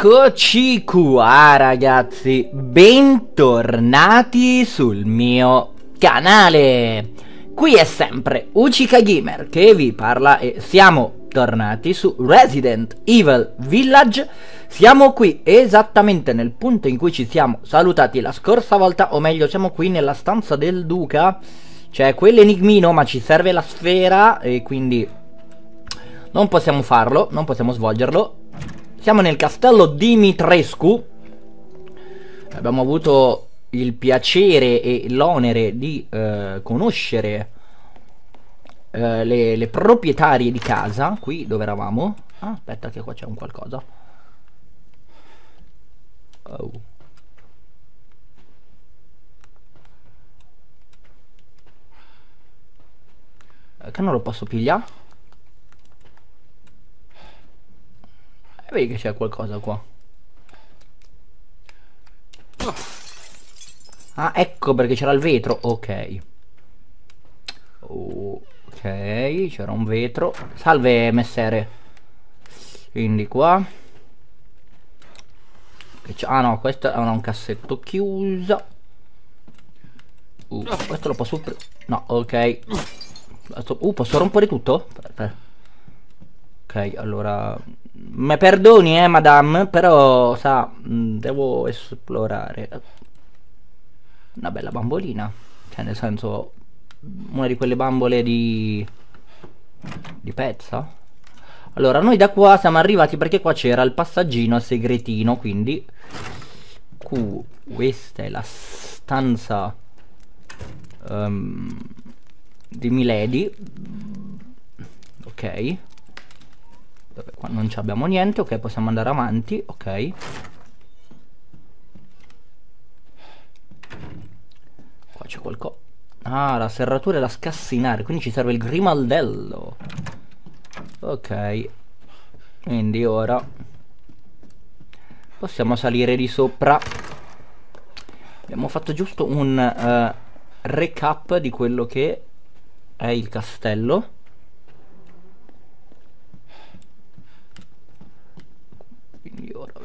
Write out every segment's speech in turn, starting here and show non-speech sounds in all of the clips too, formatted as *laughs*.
Eccoci qua ragazzi, bentornati sul mio canale. Qui è sempre Uchika Gamer che vi parla e siamo tornati su Resident Evil Village. Siamo qui esattamente nel punto in cui ci siamo salutati la scorsa volta, o meglio siamo qui nella stanza del duca. Cioè quell'enigmino ma ci serve la sfera e quindi non possiamo farlo, non possiamo svolgerlo siamo nel castello Dimitrescu. Abbiamo avuto il piacere e l'onere di eh, conoscere eh, le, le, proprietarie di casa, qui dove eravamo. Ah, aspetta che qua c'è un qualcosa. Oh. Eh, che non lo posso pigliare? E vedi che c'è qualcosa qua. Ah, ecco perché c'era il vetro. Ok. Ok, c'era un vetro. Salve, messere. Quindi qua. Ah no, questo è un cassetto chiuso. Uh, questo lo posso... No, ok. Uh, posso rompere tutto? Ok, allora mi perdoni, eh, madame, però, sa, mm, devo esplorare. Una bella bambolina. Cioè, nel senso, una di quelle bambole di... di pezza. Allora, noi da qua siamo arrivati perché qua c'era il passaggino segretino, quindi... Uh, questa è la stanza... Um, di Milady. Ok. Vabbè, qua non abbiamo niente, ok, possiamo andare avanti, ok. Qua c'è qualcosa. Ah, la serratura è da scassinare, quindi ci serve il grimaldello. Ok. Quindi ora possiamo salire di sopra. Abbiamo fatto giusto un uh, recap di quello che è il castello.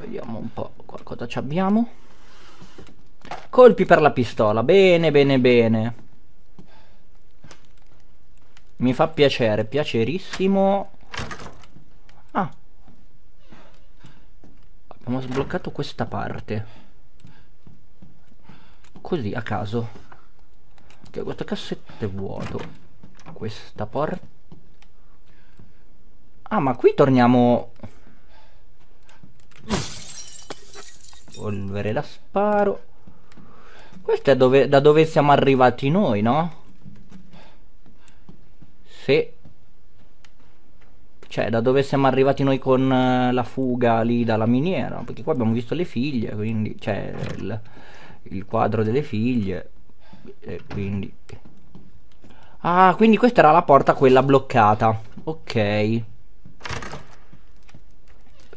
Vediamo un po' qualcosa ci abbiamo. Colpi per la pistola. Bene, bene, bene. Mi fa piacere, piacerissimo. Ah. Abbiamo sbloccato questa parte. Così, a caso. Ok, questo cassetto è vuoto. Questa porta... Ah, ma qui torniamo... Polvere da sparo. Questo è dove, da dove siamo arrivati noi, no? Sì. Cioè, da dove siamo arrivati noi con uh, la fuga lì dalla miniera. Perché qua abbiamo visto le figlie, quindi... Cioè, il, il quadro delle figlie. E quindi... Ah, quindi questa era la porta, quella bloccata. Ok.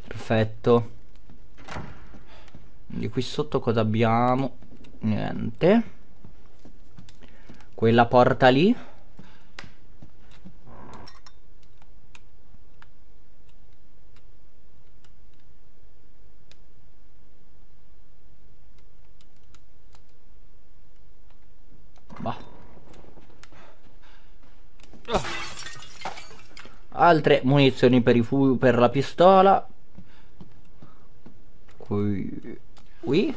Perfetto. Di qui sotto cosa abbiamo? Niente. Quella porta lì. Altre munizioni per, per la pistola. Qui Qui?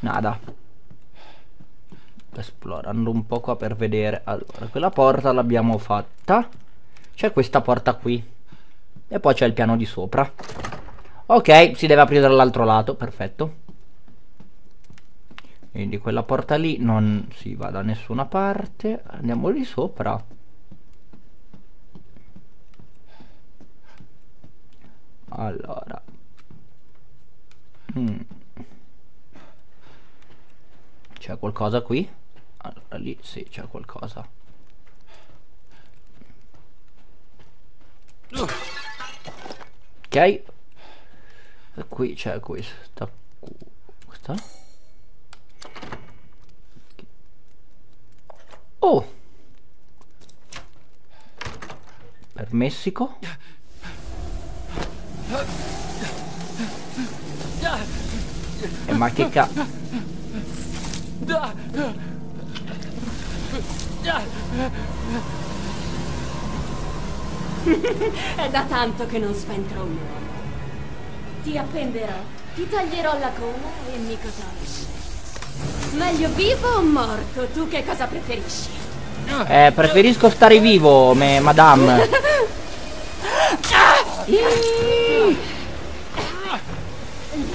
Nada. Esplorando un po' qua per vedere. Allora, quella porta l'abbiamo fatta. C'è questa porta qui. E poi c'è il piano di sopra. Ok, si deve aprire dall'altro lato, perfetto. Quindi quella porta lì non si va da nessuna parte. Andiamo lì sopra. Allora. Hmm. C'è qualcosa qui? Allora lì sì, c'è qualcosa. Ok. E qui c'è questa. Questa. Oh! Per Messico. Eh, ma che cazzo? *laughs* È da tanto che non sventro un uomo. Ti appenderò, ti taglierò la coda e mi cotonci. Meglio vivo o morto? Tu che cosa preferisci? Eh, preferisco stare vivo, me, madame. *laughs*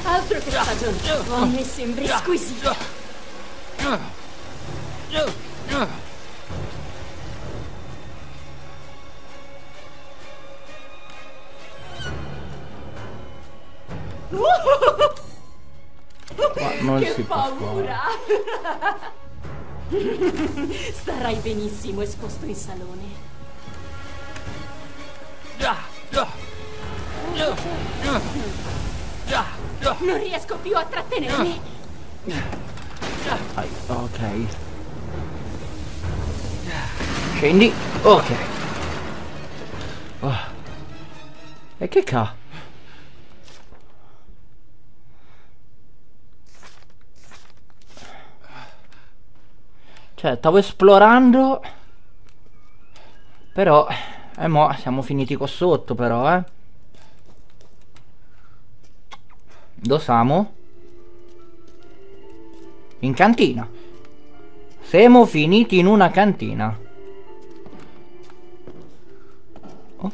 Altro che stagione. Ho mi sembri squisito. Che paura! Starai benissimo esposto in salone. Non riesco più a trattenermi. Ok. Scendi. Ok. Oh. E che ca? Cioè, stavo esplorando. Però. E eh, mo siamo finiti qua sotto, però, eh. Dove siamo? In cantina. Siamo finiti in una cantina. Oh.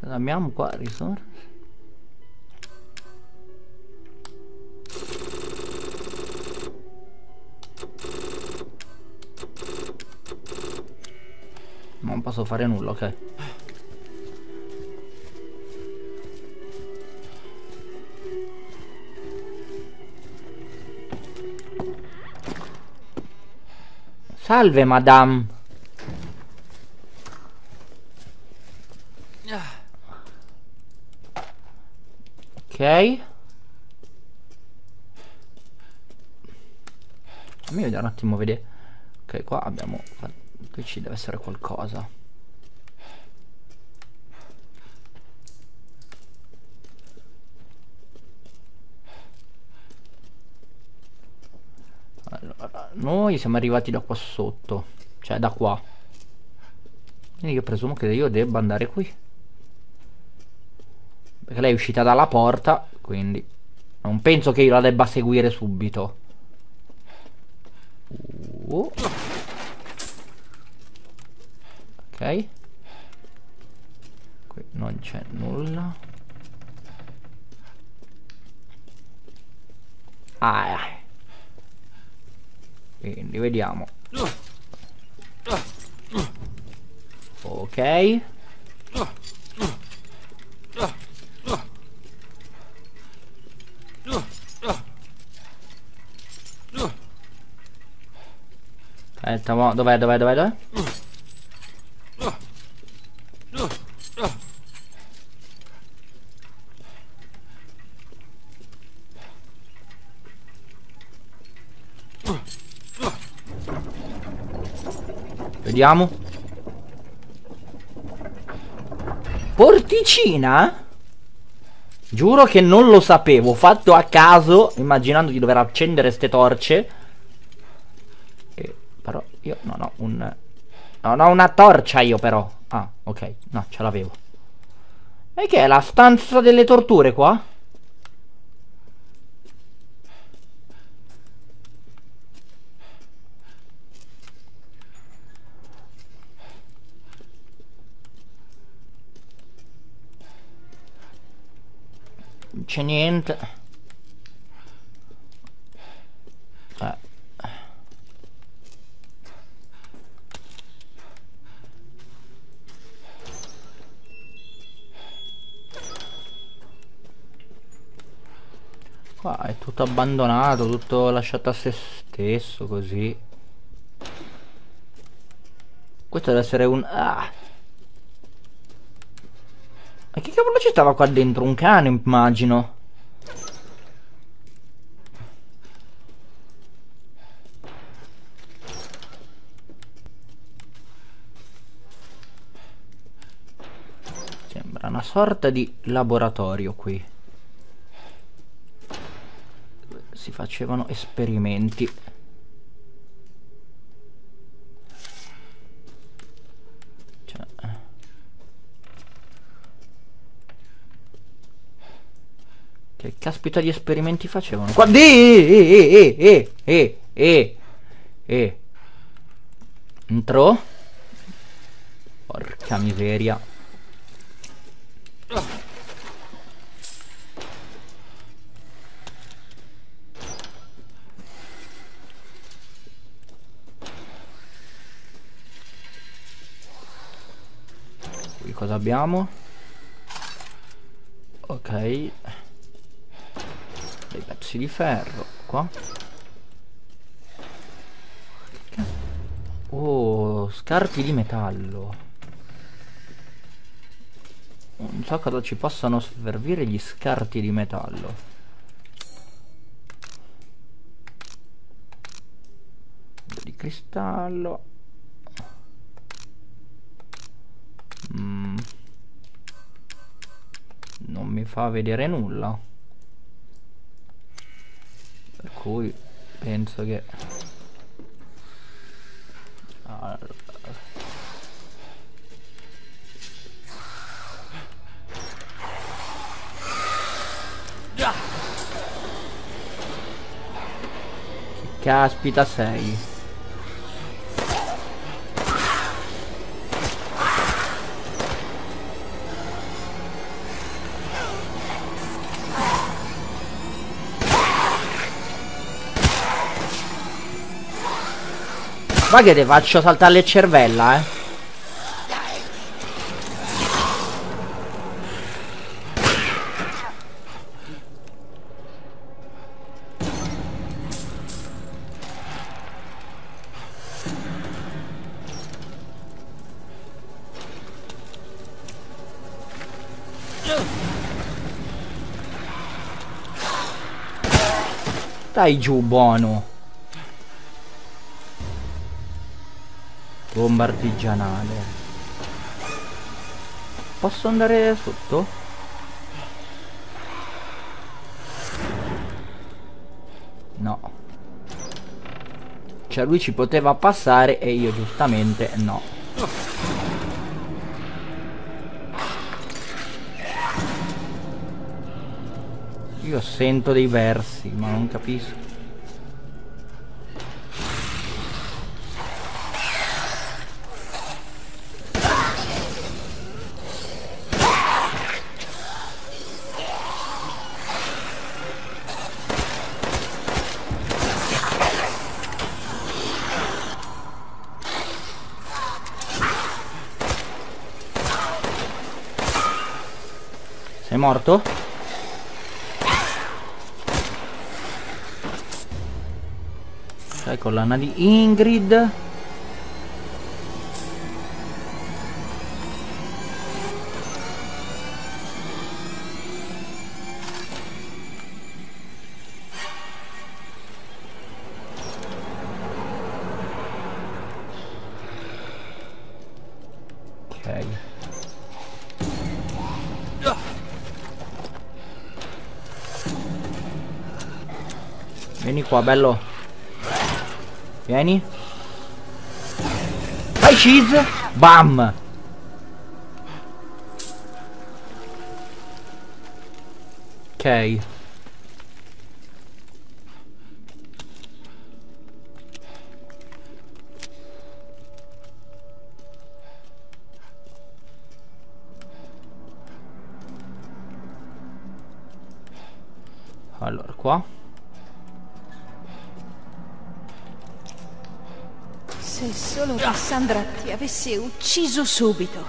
Abbiamo qua risorse. Non posso fare nulla, ok. Salve, madame. Ok. Fammi vedere un attimo, vedere. Ok, qua abbiamo... Qui ci deve essere qualcosa. Allora, noi siamo arrivati da qua sotto. Cioè, da qua. Quindi io presumo che io debba andare qui. Perché lei è uscita dalla porta, quindi... Non penso che io la debba seguire subito. Uh. Qui non c'è nulla. Ah, eh. Quindi vediamo. Ok. Aspetta, dov'è, dov'è, dov'è, dov'è? Vediamo. Porticina? Giuro che non lo sapevo, fatto a caso, immaginando di dover accendere ste torce. E, però io non ho un... Non ho una torcia io però. Ah, ok, no, ce l'avevo. E che è la stanza delle torture qua? C'è niente. Eh. Qua è tutto abbandonato, tutto lasciato a se stesso così. Questo deve essere un... Ah. Ma che cavolo ci stava qua dentro? Un cane, immagino. sorta di laboratorio qui. Si facevano esperimenti. Caspita di esperimenti facevano? Qua... Eh, eh, eh, eh, eh. Entrò. Porca miseria. Cosa abbiamo? Ok. Dei pezzi di ferro. Qua. Oh, scarti di metallo. Non so cosa ci possano servire gli scarti di metallo. Di cristallo. Mm. Non mi fa vedere nulla. Cui penso che... Allora. Caspita sei. Ma che te faccio saltare le cervella, eh? Dai giù, buono. Bomba artigianale. Posso andare sotto? No. Cioè lui ci poteva passare e io giustamente no. Io sento dei versi, ma non capisco. Sei morto? Ok, collana di Ingrid. Vieni qua, bello. Vieni. Vai cheese. Bam. Ok. Allora, qua. Se solo Cassandra ti avesse ucciso subito.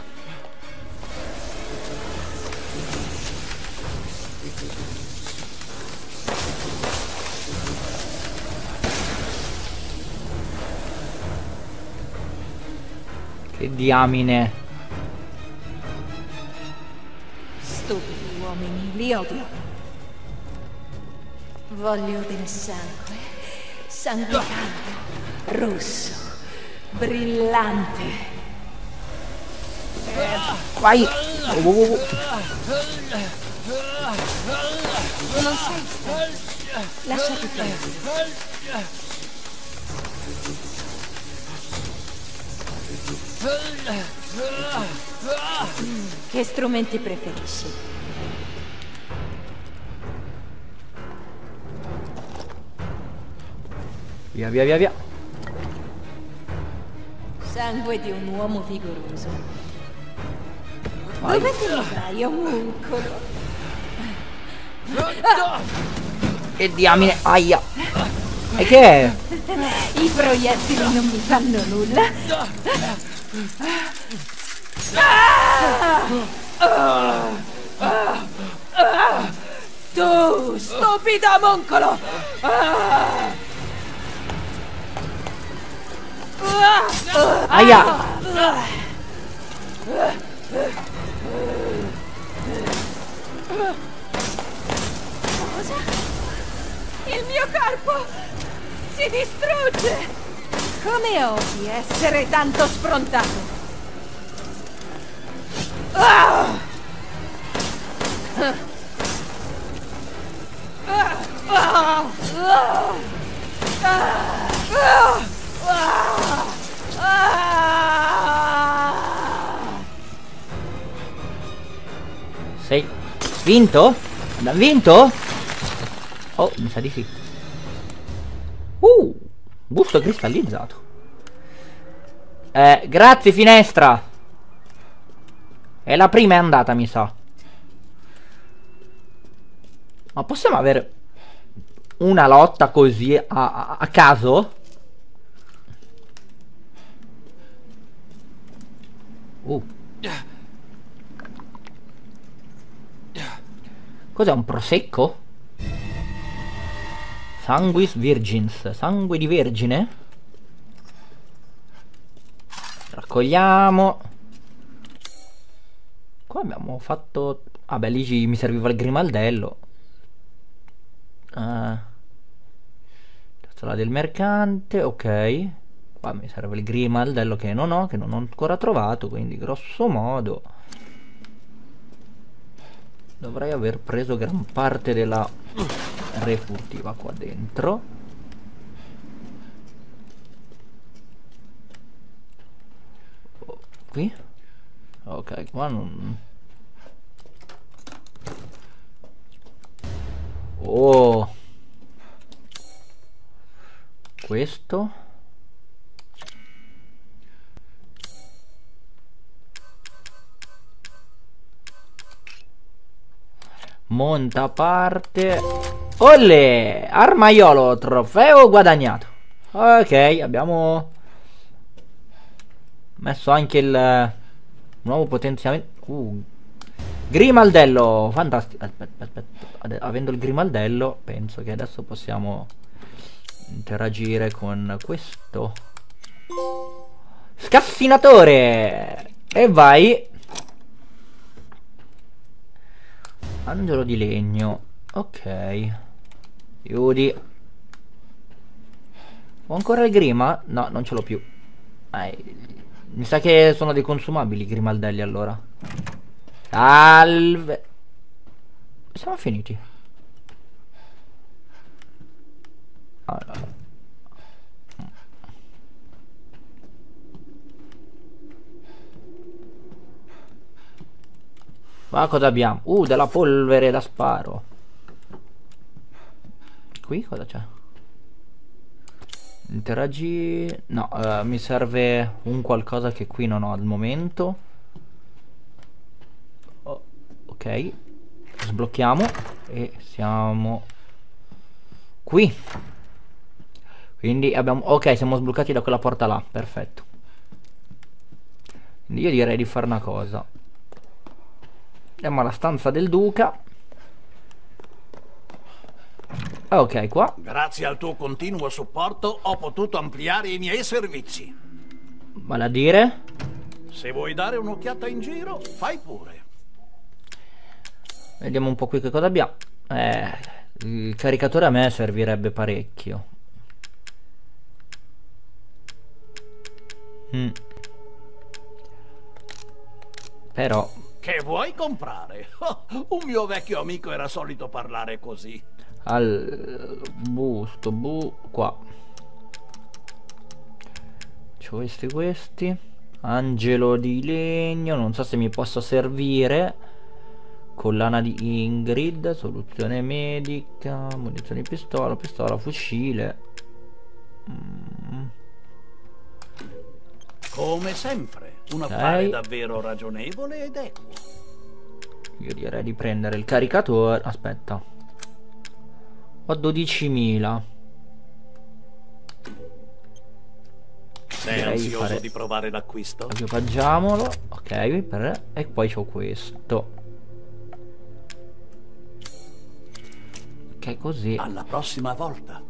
Che diamine. Stupidi uomini, li odio. Voglio del sangue. Sangue caldo, rosso, brillante. Vai! Oh, oh, oh. Non sei stanco. Lasciati. Che strumenti preferisci? Via, via, via, via. Sangue di un uomo vigoroso. Dove te lo vai, omuncolo? E diamine, aia. E che è? I proiettili non mi fanno nulla. Tu, stupido omuncolo! Aia! Cosa? Il mio corpo si distrugge! Come odi essere tanto sfrontato? Sei vinto? Abbiamo vinto? Oh, mi sa di sì. Uh, busto cristallizzato. Eh, grazie finestra. E la prima è andata, mi sa. Ma possiamo avere una lotta così a, a- a caso? Uh. Cos'è un prosecco? Sanguis virgins. Sangue di vergine? Raccogliamo. Qua abbiamo fatto... Ah beh, lì mi serviva il grimaldello. Ah. Tazzola del mercante, ok. Qua mi serve il grimaldello che non ho, che non ho ancora trovato, quindi grosso modo dovrei aver preso gran parte della refurtiva qua dentro. Oh, Qui? Ok, qua non... Oh! Questo? Monta parte. Olle! Armaiolo, trofeo guadagnato. Ok, abbiamo messo anche il nuovo potenziamento. Uh. Grimaldello, fantastico. Aspetta, aspetta. Avendo il grimaldello, penso che adesso possiamo interagire con questo. Scassinatore! E vai. Angelo di legno. Ok. Chiudi. Ho ancora il grima? No, non ce l'ho più. Eh, mi sa che sono dei consumabili i grimaldelli allora. Salve. Siamo finiti. Allora. Ma cosa abbiamo? Uh, della polvere da sparo. Qui cosa c'è? Interagi... No, eh, mi serve un qualcosa che qui non ho al momento. Oh, ok. Sblocchiamo. E siamo... Qui. Quindi abbiamo... Ok, siamo sbloccati da quella porta là. Perfetto. Quindi io direi di fare una cosa. Andiamo alla stanza del duca. Ok, qua. Grazie al tuo continuo supporto ho potuto ampliare i miei servizi. Vale a dire. Se vuoi dare un'occhiata in giro, fai pure. Vediamo un po' qui che cosa abbiamo. Eh, il caricatore a me servirebbe parecchio. Mm. Però Che vuoi comprare? *laughs* Un mio vecchio amico era solito parlare così. al busto bu qua. C'ho questi questi? Angelo di legno non so se mi posso servire. Collana di Ingrid soluzione medica munizioni pistola pistola fucile. Mm, Come sempre, un affare davvero ragionevole ed equo. io direi di prendere il caricatore. Aspetta. Ho 12.000 Sei Direi di ansioso fare- di provare l'acquisto? equipaggiamolo ok per- e poi c'ho questo. Ok così. Alla prossima volta.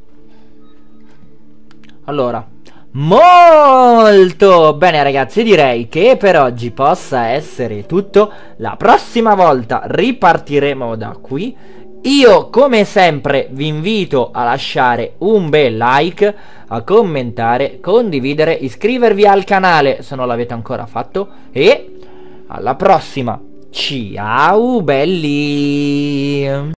Allora, molto bene ragazzi, direi che per oggi possa essere tutto. La prossima volta ripartiremo da qui. Io come sempre vi invito a lasciare un bel like, a commentare, condividere, iscrivervi al canale se non l'avete ancora fatto e alla prossima. Ciao belli!